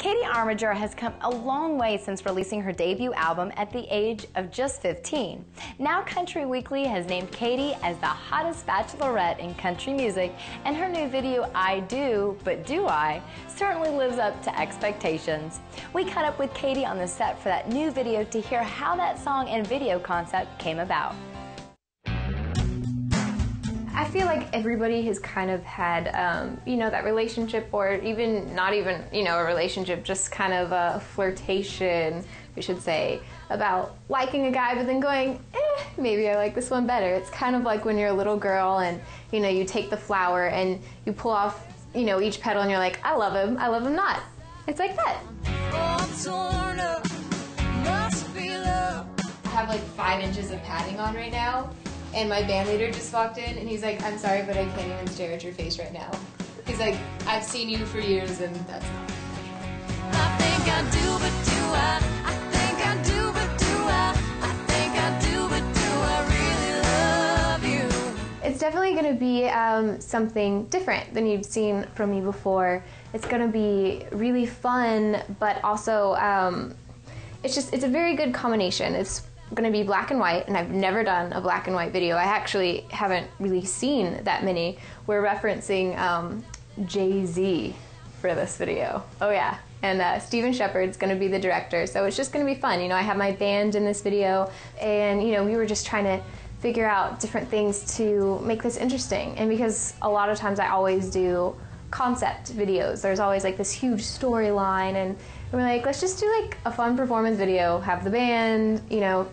Katie Armiger has come a long way since releasing her debut album at the age of just 15. Now Country Weekly has named Katie as the hottest bachelorette in country music, and her new video, I Do, But Do I, certainly lives up to expectations. We caught up with Katie on the set for that new video to hear how that song and video concept came about. I feel like everybody has kind of had, um, you know, that relationship, or even not even, you know, a relationship, just kind of a flirtation, we should say, about liking a guy, but then going, eh, maybe I like this one better. It's kind of like when you're a little girl and, you know, you take the flower and you pull off, you know, each petal and you're like, I love him, I love him not. It's like that. I have like five inches of padding on right now and my band leader just walked in and he's like, I'm sorry, but I can't even stare at your face right now. He's like, I've seen you for years and that's not. I think I do, but do I? I think I do, but do I? I think I do, but do I really love you? It's definitely going to be um, something different than you've seen from me before. It's going to be really fun, but also um, it's just it's a very good combination. It's going to be black and white, and I've never done a black and white video. I actually haven't really seen that many. We're referencing um, Jay Z for this video. Oh, yeah. And uh, Steven Shepard's going to be the director, so it's just going to be fun. You know, I have my band in this video, and, you know, we were just trying to figure out different things to make this interesting. And because a lot of times I always do concept videos, there's always like this huge storyline, and we're like, let's just do like a fun performance video, have the band, you know,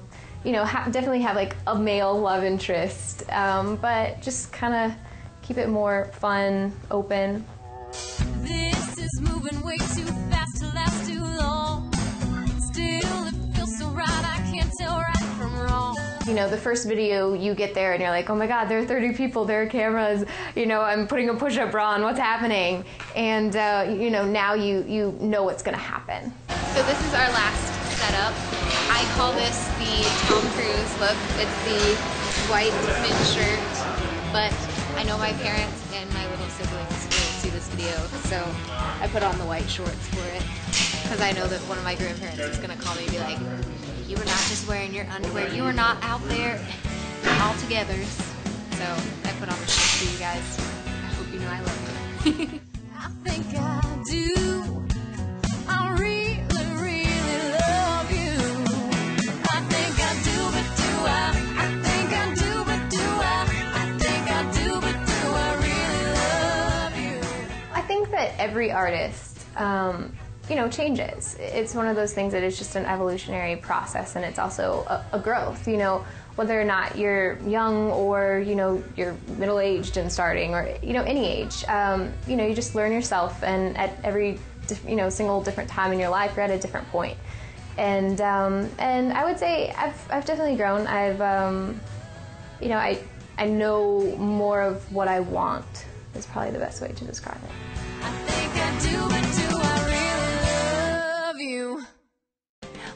you know, ha definitely have like a male love interest, um, but just kind of keep it more fun, open. This is moving way too fast to last too long. Still, it feels so right, I can't tell right from wrong. You know, the first video you get there and you're like, oh my god, there are 30 people, there are cameras, you know, I'm putting a push up bra on, what's happening? And, uh, you know, now you, you know what's gonna happen. So this is our last I call this the Tom Cruise look. It's the white mid shirt, but I know my parents and my little siblings will see this video, so I put on the white shorts for it. Because I know that one of my grandparents is going to call me and be like, you were not just wearing your underwear, you were not out there all together. So I put on the shirt for you guys. I hope you know I love you. every artist, um, you know, changes. It's one of those things that is just an evolutionary process, and it's also a, a growth. You know, whether or not you're young or you know you're middle aged and starting, or you know any age. Um, you know, you just learn yourself, and at every you know single different time in your life, you're at a different point. And um, and I would say I've I've definitely grown. I've um, you know I I know more of what I want. Is probably the best way to describe it.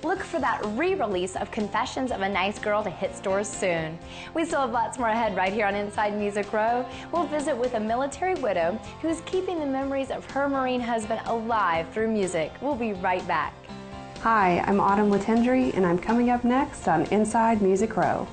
Look for that re-release of Confessions of a Nice Girl to hit stores soon. We still have lots more ahead right here on Inside Music Row. We'll visit with a military widow who's keeping the memories of her Marine husband alive through music. We'll be right back. Hi, I'm Autumn Latendry, and I'm coming up next on Inside Music Row.